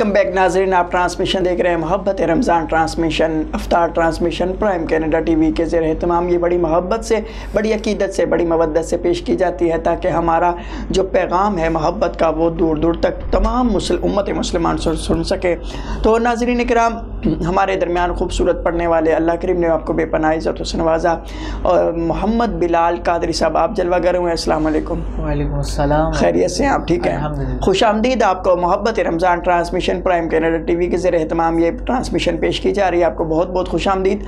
Welcome back नाजरीन आप transmission देख रहे हैं मोहब्बत रमज़ान ट्रांसमिशन अफ्तार ट्रांसमिशन प्राइम कैनेडा टीवी के ज़र तमाम ये बड़ी मोहब्बत से बड़ी अकीदत से बड़ी मवदत से पेश की जाती है ताकि हमारा जो पैगाम है मोहब्बत का वो दूर दूर तक तमाम मुसल उम्मत मुसलमान सुन सुन सके। तो नाजरीन कराम हमारे दरमियान खूबसूरत पढ़ने वाले अल्लाह करीम ने आपको बेपना इज़्ज़त नवाजा और मोहम्मद बिलाल कादरी साहब आप जलवागर हुए अस्सलाम वालेकुम। खैरियत से आप ठीक हैं? खुश आमदीद आपको Mohabbat Ramzan transmission prime Canada TV के ज़र अहतमाम ये ट्रांसमिशन पेश की जा रही है। आपको बहुत बहुत खुश आमदीद।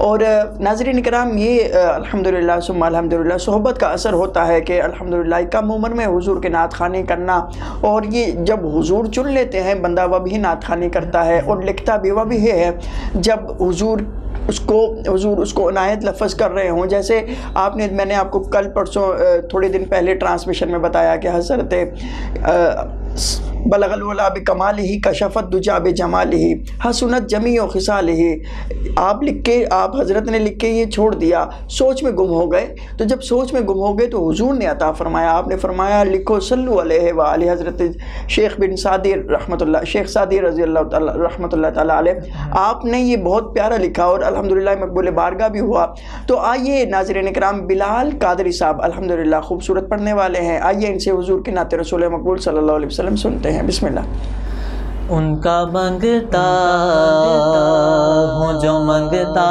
और नाजरीन कराम ये अलहमदिल्ला अलहमदिल्ला सोहबत का असर होता है कि अलहमदिल्ला कम उम्र में हुजूर के नात खानी करना और ये जब हुजूर चुन लेते हैं, बंदा वह भी नात खानी करता है और लिखता भी वह भी है जब हुजूर उसको, हजूर उसको अनायत लफज कर रहे हों, जैसे आपने, मैंने आपको कल परसों थोड़े दिन पहले ट्रांसमिशन में बताया कि हज़रत बलगलवला कमाल ही, कशफ़त दुजा बे जमाल ही, हसनत जमी व खिसाल ही। आप लिख के, आप हज़रत ने लिख के ये छोड़ दिया, सोच में गुम हो गए। तो जब सोच में गुम हो गए तो हुजूर ने अता फरमाया, आपने फरमाया, लिखो, सल्लु अलैहि व आलि हज़रत शेख बिन सादी रहमतुल्लाह, शेख सादी रज़ी ताला आपने ये बहुत प्यारा लिखा और अल्हम्दुलिल्लाह मकबूल बारगा भी हुआ। तो आइए नाजरन कराम बिलाल कादरी साहब, अल्हम्दुलिल्लाह, खूबसूरत पढ़ने वाले हैं। आइए इनसे हुजूर के नाते रसूल मकबूल सल्लल्लाहु अलैहि वसल्लम सुनते हैं। बिस्मिल्लाह। उनका मंगता हूँ जो मंगता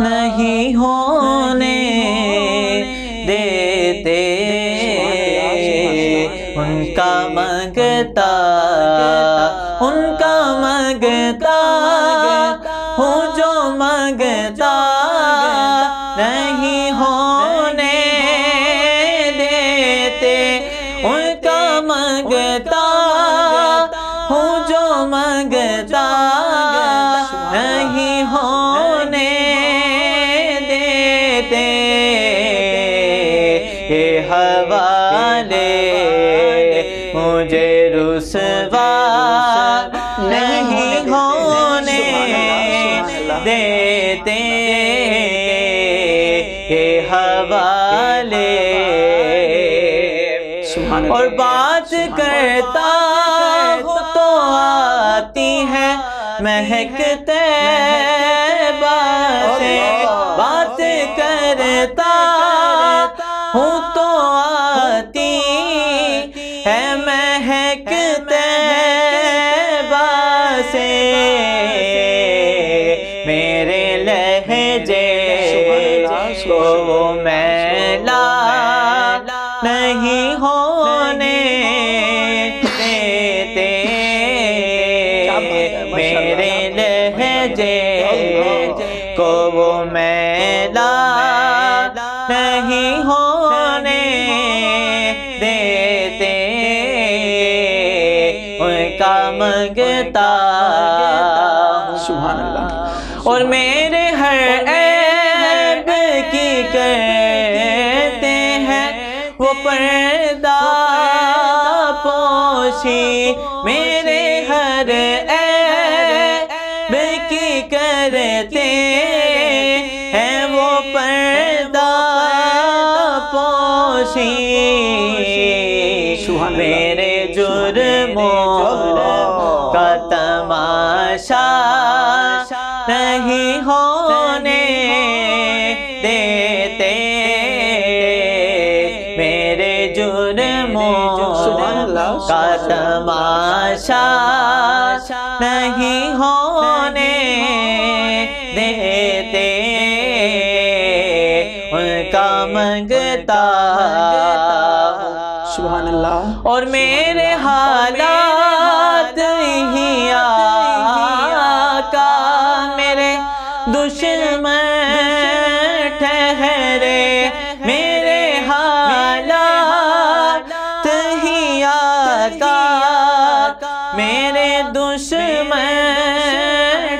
नहीं होने देते। उनका मंगता उनका मंगता हवाले, मुझे रुसवा नहीं होने देते। ये हवाले। और बात करता तो आती है, महकते मैला नहीं होने देते। उनका मंगता। सुभान अल्लाह और मेरे हर ऐब की करते हैं। वो पर्दा पोशी मेरे हर ऐब की करते पोशी मेरे जुर्मों का तमाशा नहीं होने देते मेरे जुर्मों का तमाशा नहीं होने और मेरे हालात ही आका मेरे दुश्मन ठहरे। मेरे हालात ही आका। मेरे दुश्मन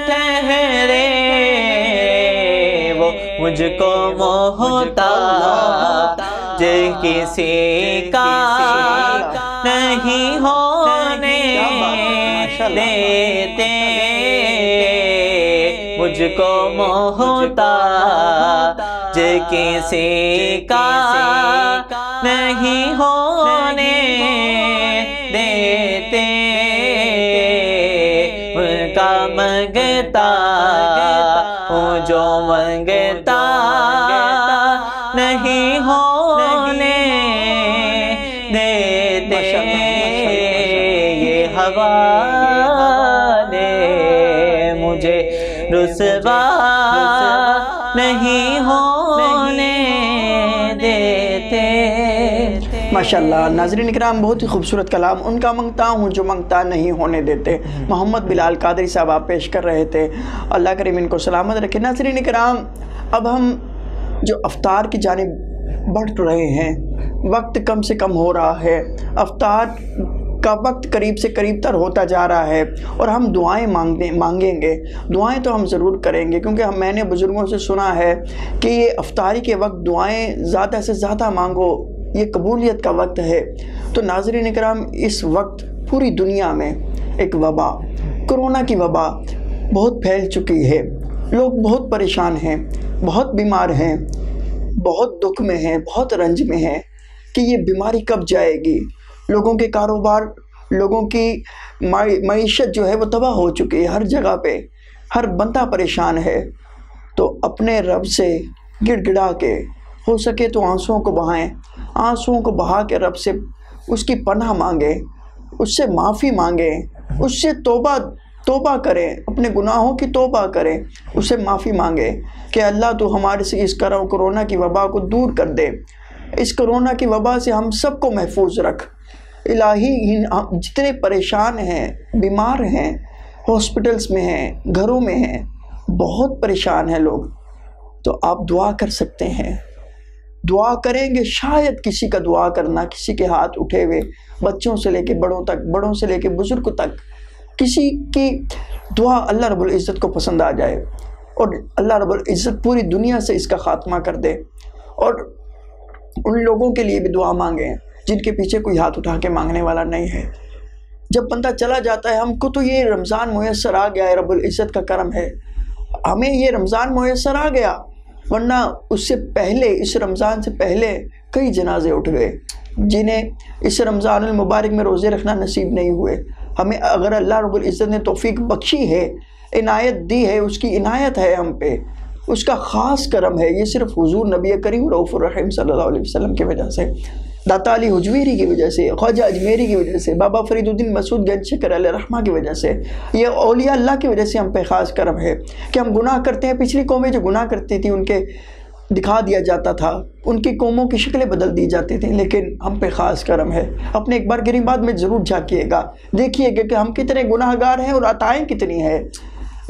ठहरे। वो मुझको मोहता। जे किसी का। होने देते मुझको मोहता किसी का नहीं होने देते। उनका मंगता हूँ जो मंगता रुसवा नहीं होने देते। माशाल्लाह नाजरीन कराम बहुत ही खूबसूरत कलाम। उनका मंगता हूँ जो मंगता नहीं होने देते। मोहम्मद बिलाल कादरी साहब आप पेश कर रहे थे। अल्लाह करीम इनको सलामत रखे। नाजरीन कराम अब हम जो अवतार की जानब बढ़ रहे हैं वक्त कम से कम हो रहा है। अफ्तार का वक्त करीब से करीब तर होता जा रहा है और हम दुआएँ मांगने, मांगेंगे। दुआएँ तो हम ज़रूर करेंगे क्योंकि हम, मैंने बुज़ुर्गों से सुना है कि ये अफ्तारी के वक्त दुआएँ ज़्यादा से ज़्यादा मांगो, ये कबूलियत का वक्त है। तो नाजरीन कराम इस वक्त पूरी दुनिया में एक वबा, कोरोना की वबा बहुत फैल चुकी है। लोग बहुत परेशान हैं, बहुत बीमार हैं, बहुत दुख में हैं, बहुत रंज में हैं कि ये बीमारी कब जाएगी? लोगों के कारोबार, लोगों की मीशत जो है वो तबाह हो चुकी है हर जगह पे। हर बंदा परेशान है। तो अपने रब से गिड़गिड़ा के, हो सके तो आंसुओं को बहाएँ। आंसुओं को बहा के रब से उसकी पनाह मांगे, उससे माफ़ी मांगे, उससे तोबा तोबा करें, अपने गुनाहों की तोबा करें, उससे माफ़ी मांगे कि अल्लाह तो हमारे से इस कोरोना की वबा को दूर कर दे। इस कोरोना की वबा से हम सबको महफूज रख। इलाही जितने परेशान हैं, बीमार हैं, हॉस्पिटल्स में हैं, घरों में हैं, बहुत परेशान हैं लोग। तो आप दुआ कर सकते हैं। दुआ करेंगे, शायद किसी का दुआ करना, किसी के हाथ उठे हुए, बच्चों से लेके बड़ों तक, बड़ों से लेके बुज़ुर्ग तक, किसी की दुआ अल्लाह रब्बुल इज़्ज़त को पसंद आ जाए और अल्लाह रब्बुल इज़्ज़त पूरी दुनिया से इसका ख़ात्मा कर दे और उन लोगों के लिए भी दुआ मांगें। जिनके पीछे कोई हाथ उठा के मांगने वाला नहीं है। जब बंदा चला जाता है, हमको तो ये रमज़ान मैसर आ गया है इज़्ज़त का करम है। हमें ये रमज़ान मैसर आ गया, वरना उससे पहले, इस रमज़ान से पहले कई जनाजे उठ गए, जिन्हें इस रमज़ान मुबारक में रोज़े रखना नसीब नहीं हुए। हमें अगर अल्लाह रब्बुल इज़्ज़त ने तोफ़ी बख्शी है, इनायत दी है, उसकी इनायत है हम पे, उसका ख़ास करम है, ये सिर्फ़ हुजूर नबी करीम रऊफ़ुररहीम सल्लल्लाहु अलैहि वसल्लम की वजह से। दाता अली हुजवीरी की वजह से, ख्वाजा अजमेरी की वजह से, बाबा फरीदुद्दीन मसूद गंज शकर रहमा की वजह से, ये अलिया अल्लाह की वजह से हम पे ख़ास करम है कि हम गुनाह करते हैं। पिछली कौमें जो गुनाह करती थी, उनके दिखा दिया जाता था, उनकी कौमों की शक्लें बदल दी जाती थी, लेकिन हम पे ख़ास करम है। अपने एक बार गिरीबाद में ज़रूर झाँकिएगा। देखिएगा कि हम कितने गुनाहगार हैं और अताएँ कितनी है।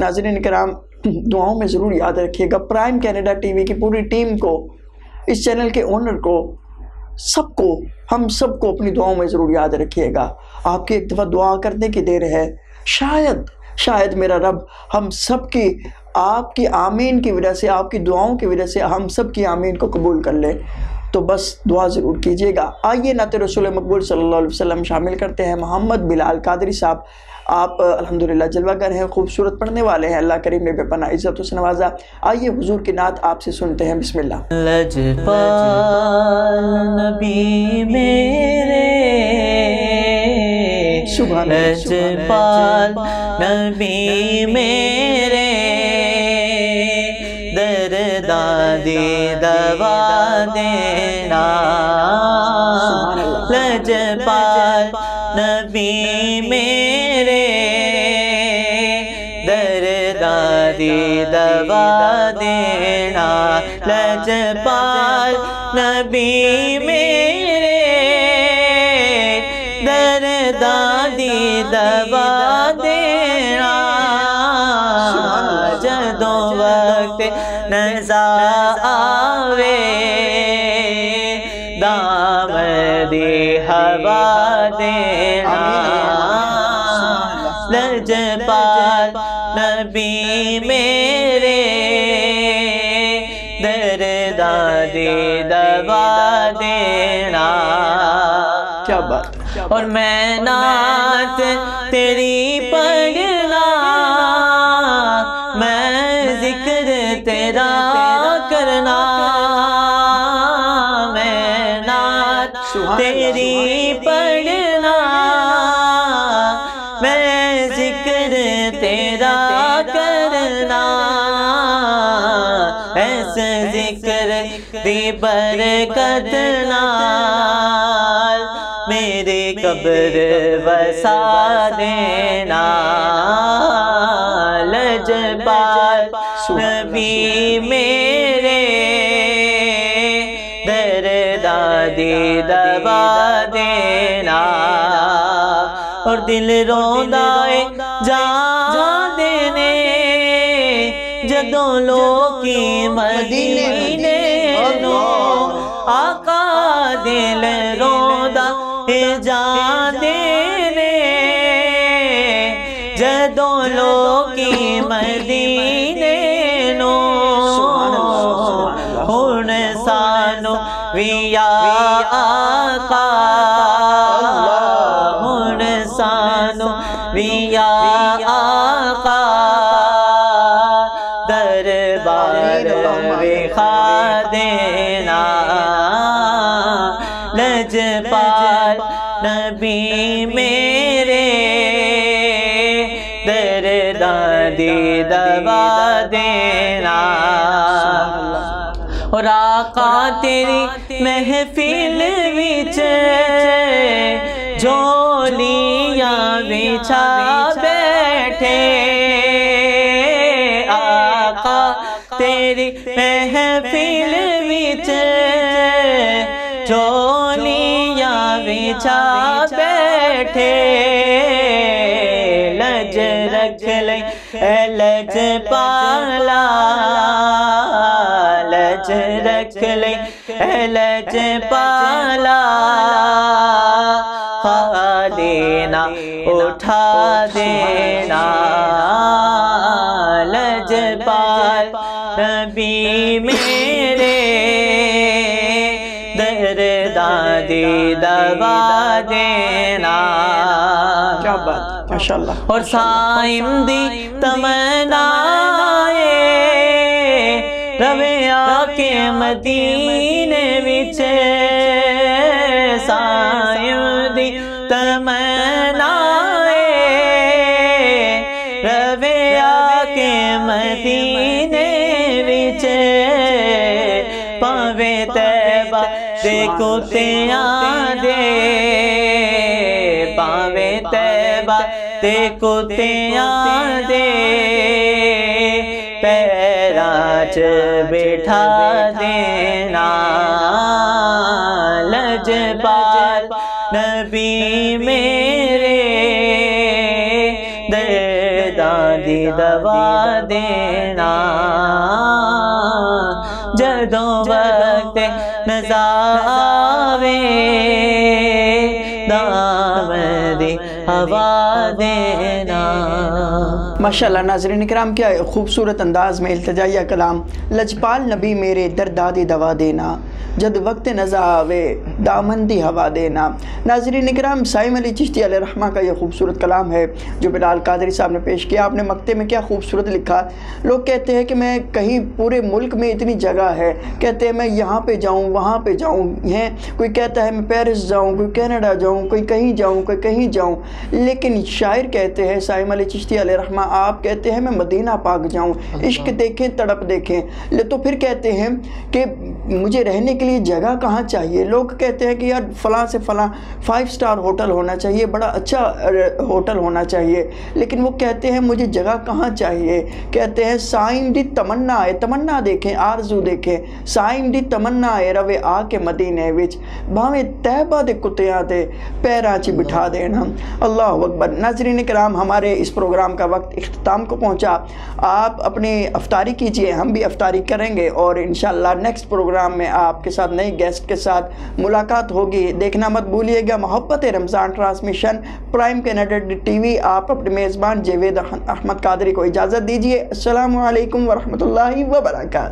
नाजरीन कराम, दुआओं में ज़रूर याद रखिएगा। प्राइम कैनेडा टीवी की पूरी टीम को, इस चैनल के ओनर को सबको, हम सबको अपनी दुआओं में ज़रूर याद रखिएगा। आपकी एक दफ़ा दुआ करने की देर है। शायद शायद मेरा रब हम सब की आपकी आमीन की वजह से, आपकी दुआओं की वजह से हम सब की आमीन को कबूल कर ले। तो बस दुआ ज़रूर कीजिएगा। आइए नात रसूल मकबूल सल्लल्लाहु अलैहि वसल्लम शामिल करते हैं। मोहम्मद बिलाल कादरी साहब आप अल्हम्दुलिल्लाह जलवागर हैं खूबसूरत पढ़ने वाले हैं अल्लाह करीम ने बेपना इज़्ज़त से नवाजा। आइए हुजूर की नात आपसे सुनते हैं बिस्मिल्लाह। नबी मेरे। सुबह नबी मेरे नबी मेरे दर दादी दवा दर्दादी दबा देना क्या बात और मैं नात तेरी पढ़ना ज़िक्र दी बरकत मेरे कब्र वसा देना। लजपाल नबी मेरे। दर दादी दबा देना। और दिल रोंदाए जदों लोकी मदीने नो आका दिल रोदा ए जा देने। जदों लोकी मदीने नो हुन सानो विया आका। हुन सानो विया आका। आका तेरी महफिल विच झोलियाँ बिछा बैठे। आका तेरी महफिल विच झोलियाँ बिछा बैठे। लज रख ले लज पाला। रख ले लज पाला। देना उठा देना। लज पाल नबी मेरे। दर दादी दबा देना। क्या बात माशाल्लाह। और साइम दी तमनाए मदीने विच साइम दी तमनाए रवे आके मदीने विच पावे तैबा दे कुत्तियाँ दे। पावे तैबा ते कुत्तियाँ दे। देना बिठा देना लजपाल नबी मेरे दे दादी दवा देना। दे हवा देना। माशाल्लाह, नाजरन कराम क्या खूबसूरत अंदाज में इल्तजाइया कलाम, लजपाल नबी मेरे दर्दादी दवा देना। जद वक्त नज़ा आवे दामन दी हवा देना। नाजरीन कराम साइम अली चिश्ती रहमा का यह खूबसूरत कलाम है, जो बिलाल कादरी साहब ने पेश किया। आपने मक्ते में क्या खूबसूरत लिखा? लोग कहते हैं कि मैं कहीं पूरे मुल्क में इतनी जगह है। कहते हैं, मैं यहाँ पे जाऊँ, वहाँ पे जाऊँ, हैं? कोई कहता है, मैं पेरिस जाऊँ, कोई कनाडा जाऊँ, कोई कहीं जाऊँ, कोई कहीं जाऊँ। लेकिन शायर कहते हैं, साइम अली चिश्ती रहमा, आप कहते हैं, मैं मदीना पाक जाऊँ। इश्क देखें, तड़प देखें। ले तो फिर कहते हैं कि मुझे रहने के लिए जगह कहाँ चाहिए? लोग कहते हैं कि यार फ़लाँ से फ़लाँ फाइव स्टार होटल होना चाहिए, बड़ा अच्छा होटल होना चाहिए। लेकिन वो कहते हैं मुझे जगह कहाँ चाहिए? कहते हैं साइन दी तमन्ना है तमन्ना देखें, आरज़ू देखें। साइन दी तमन्ना है रवे आ के मदीने विच। भावें तहबा दे कुत्तियाँ ते पैरां च बिठा देना अल्लाह अकबर। नाजरीन कराम, हमारे इस प्रोग्राम का वक्त इख्ताम को पहुँचा। आप अपनी अफ्तारी कीजिए, हम भी अफ्तारी करेंगे और इन नेक्स्ट प्रोग्राम में आपके साथ, नए गेस्ट के साथ मुलाकात होगी देखना मत भूलिएगा, Mohabbat Ramzan transmission, prime Canada TV, आप अपने मेज़बान जेवेद अहमद कादरी को इजाज़त दीजिए असल वरहमल वर्का.